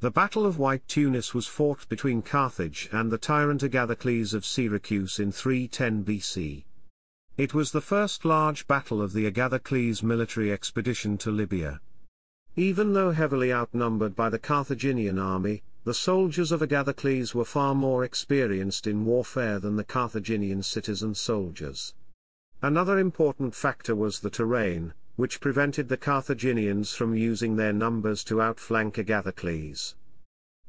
The Battle of White Tunis was fought between Carthage and the tyrant Agathocles of Syracuse in 310 BC. It was the first large battle of the Agathocles military expedition to Libya. Even though heavily outnumbered by the Carthaginian army, the soldiers of Agathocles were far more experienced in warfare than the Carthaginian citizen soldiers. Another important factor was the terrain, which prevented the Carthaginians from using their numbers to outflank Agathocles.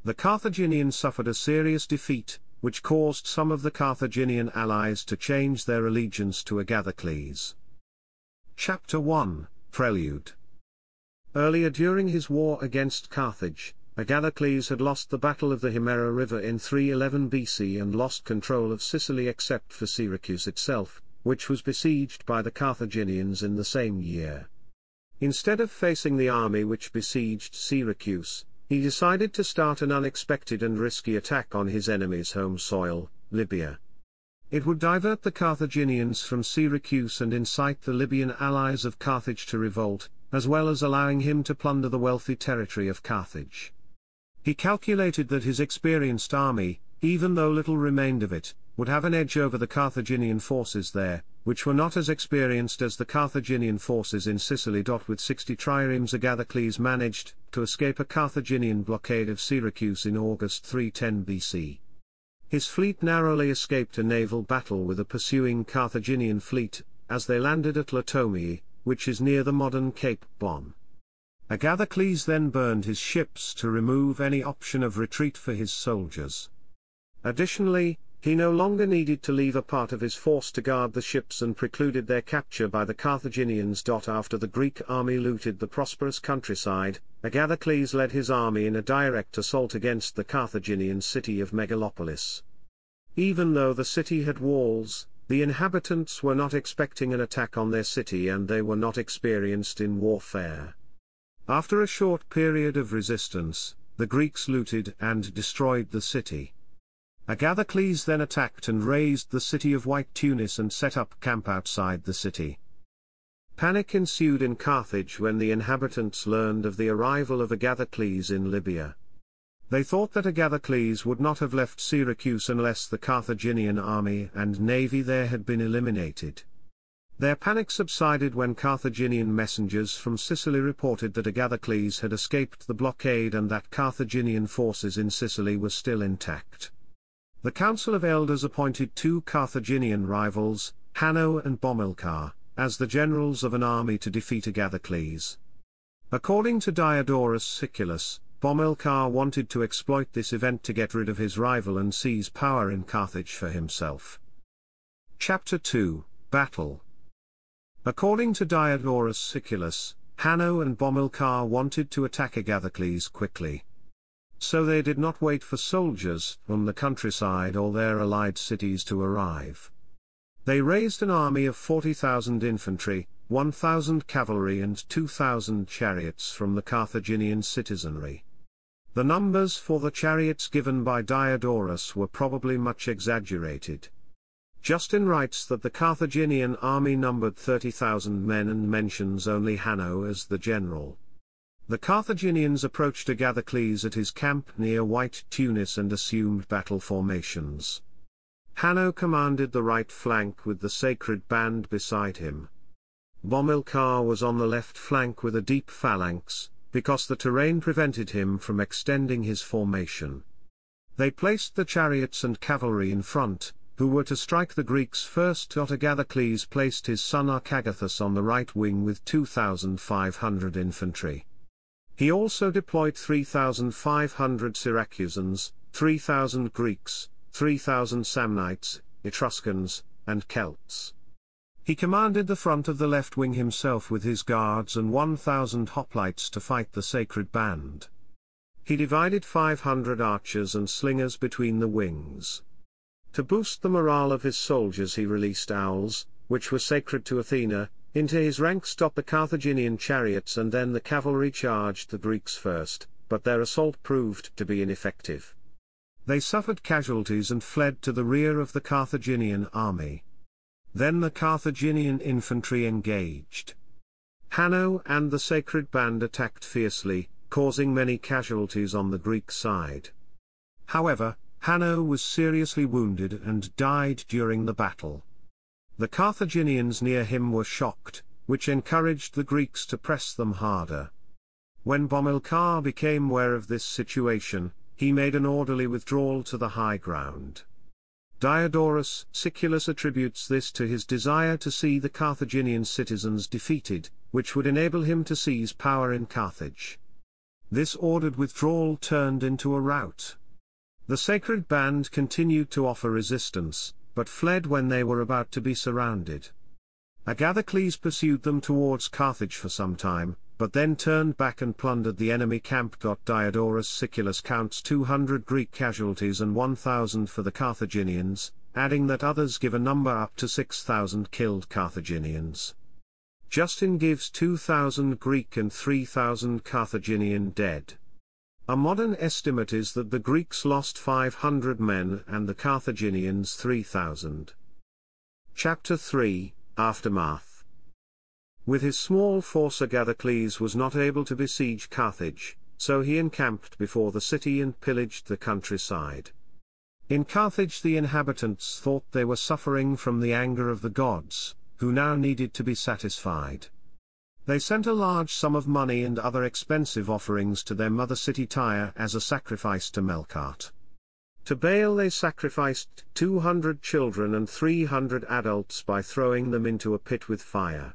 The Carthaginians suffered a serious defeat, which caused some of the Carthaginian allies to change their allegiance to Agathocles. Chapter 1 Prelude Earlier during his war against Carthage, Agathocles had lost the Battle of the Himera River in 311 BC and lost control of Sicily except for Syracuse itself, which was besieged by the Carthaginians in the same year. Instead of facing the army which besieged Syracuse, he decided to start an unexpected and risky attack on his enemy's home soil, Libya. It would divert the Carthaginians from Syracuse and incite the Libyan allies of Carthage to revolt, as well as allowing him to plunder the wealthy territory of Carthage. He calculated that his experienced army, even though little remained of it, would have an edge over the Carthaginian forces there, which were not as experienced as the Carthaginian forces in Sicily. With 60 triremes Agathocles managed to escape a Carthaginian blockade of Syracuse in August 310 BC. His fleet narrowly escaped a naval battle with a pursuing Carthaginian fleet, as they landed at Latomiae, which is near the modern Cape Bon. Agathocles then burned his ships to remove any option of retreat for his soldiers. Additionally, he no longer needed to leave a part of his force to guard the ships and precluded their capture by the Carthaginians. After the Greek army looted the prosperous countryside, Agathocles led his army in a direct assault against the Carthaginian city of Megalopolis. Even though the city had walls, the inhabitants were not expecting an attack on their city and they were not experienced in warfare. After a short period of resistance, the Greeks looted and destroyed the city. Agathocles then attacked and razed the city of White Tunis and set up camp outside the city. Panic ensued in Carthage when the inhabitants learned of the arrival of Agathocles in Libya. They thought that Agathocles would not have left Syracuse unless the Carthaginian army and navy there had been eliminated. Their panic subsided when Carthaginian messengers from Sicily reported that Agathocles had escaped the blockade and that Carthaginian forces in Sicily were still intact. The Council of Elders appointed two Carthaginian rivals, Hanno and Bomilcar, as the generals of an army to defeat Agathocles. According to Diodorus Siculus, Bomilcar wanted to exploit this event to get rid of his rival and seize power in Carthage for himself. Chapter 2 Battle According to Diodorus Siculus, Hanno and Bomilcar wanted to attack Agathocles quickly. So they did not wait for soldiers from the countryside or their allied cities to arrive. They raised an army of 40,000 infantry, 1,000 cavalry and 2,000 chariots from the Carthaginian citizenry. The numbers for the chariots given by Diodorus were probably much exaggerated. Justin writes that the Carthaginian army numbered 30,000 men and mentions only Hanno as the general. The Carthaginians approached Agathocles at his camp near White Tunis and assumed battle formations. Hanno commanded the right flank with the sacred band beside him. Bomilcar was on the left flank with a deep phalanx, because the terrain prevented him from extending his formation. They placed the chariots and cavalry in front, who were to strike the Greeks first. Agathocles placed his son Archagathus on the right wing with 2,500 infantry. He also deployed 3,500 Syracusans, 3,000 Greeks, 3,000 Samnites, Etruscans, and Celts. He commanded the front of the left wing himself with his guards and 1,000 hoplites to fight the sacred band. He divided 500 archers and slingers between the wings. To boost the morale of his soldiers he released owls, which were sacred to Athena, into his ranks stopped the Carthaginian chariots and then the cavalry charged the Greeks first, but their assault proved to be ineffective. They suffered casualties and fled to the rear of the Carthaginian army. Then the Carthaginian infantry engaged. Hanno and the sacred band attacked fiercely, causing many casualties on the Greek side. However, Hanno was seriously wounded and died during the battle. The Carthaginians near him were shocked, which encouraged the Greeks to press them harder. When Bomilcar became aware of this situation, he made an orderly withdrawal to the high ground. Diodorus Siculus attributes this to his desire to see the Carthaginian citizens defeated, which would enable him to seize power in Carthage. This ordered withdrawal turned into a rout. The sacred band continued to offer resistance, but fled when they were about to be surrounded. Agathocles pursued them towards Carthage for some time, but then turned back and plundered the enemy camp. Diodorus Siculus counts 200 Greek casualties and 1,000 for the Carthaginians, adding that others give a number up to 6,000 killed Carthaginians. Justin gives 2,000 Greek and 3,000 Carthaginian dead. A modern estimate is that the Greeks lost 500 men and the Carthaginians 3,000. Chapter 3 Aftermath With his small force Agathocles was not able to besiege Carthage, so he encamped before the city and pillaged the countryside. In Carthage the inhabitants thought they were suffering from the anger of the gods, who now needed to be satisfied. They sent a large sum of money and other expensive offerings to their mother city Tyre as a sacrifice to Melqart. To Baal they sacrificed 200 children and 300 adults by throwing them into a pit with fire.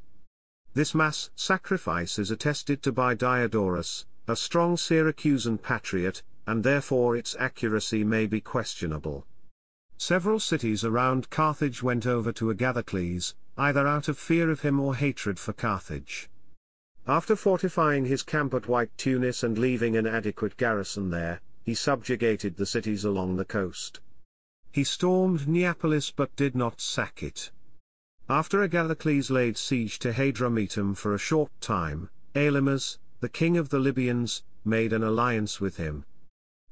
This mass sacrifice is attested to by Diodorus, a strong Syracusan patriot, and therefore its accuracy may be questionable. Several cities around Carthage went over to Agathocles, either out of fear of him or hatred for Carthage. After fortifying his camp at White Tunis and leaving an adequate garrison there, he subjugated the cities along the coast. He stormed Neapolis but did not sack it. After Agathocles laid siege to Hadrumetum for a short time, Elymas, the king of the Libyans, made an alliance with him.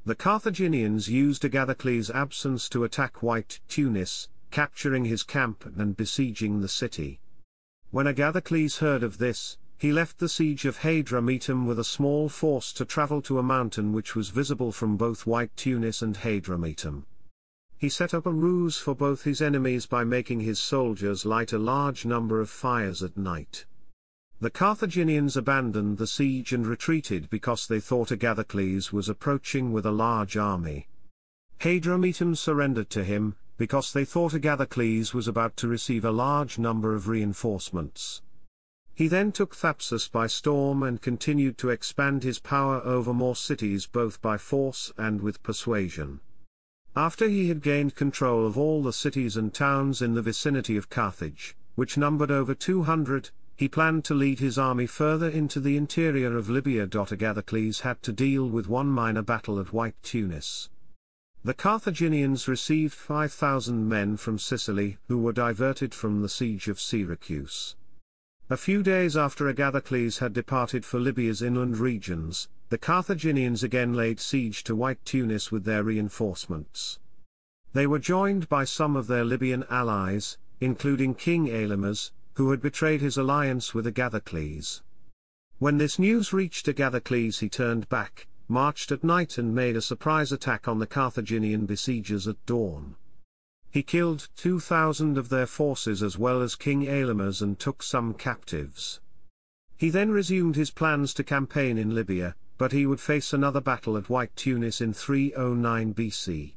The Carthaginians used Agathocles' absence to attack White Tunis, capturing his camp and besieging the city. When Agathocles heard of this, he left the siege of Hadrumetum with a small force to travel to a mountain which was visible from both White Tunis and Hadrumetum. He set up a ruse for both his enemies by making his soldiers light a large number of fires at night. The Carthaginians abandoned the siege and retreated because they thought Agathocles was approaching with a large army. Hadrumetum surrendered to him, because they thought Agathocles was about to receive a large number of reinforcements. He then took Thapsus by storm and continued to expand his power over more cities both by force and with persuasion. After he had gained control of all the cities and towns in the vicinity of Carthage, which numbered over 200, he planned to lead his army further into the interior of Libya. Agathocles had to deal with one minor battle at White Tunis. The Carthaginians received 5,000 men from Sicily who were diverted from the siege of Syracuse. A few days after Agathocles had departed for Libya's inland regions, the Carthaginians again laid siege to White Tunis with their reinforcements. They were joined by some of their Libyan allies, including King Elymas, who had betrayed his alliance with Agathocles. When this news reached Agathocles he turned back, marched at night and made a surprise attack on the Carthaginian besiegers at dawn. He killed 2,000 of their forces as well as King Elymas and took some captives. He then resumed his plans to campaign in Libya, but he would face another battle at White Tunis in 309 BC.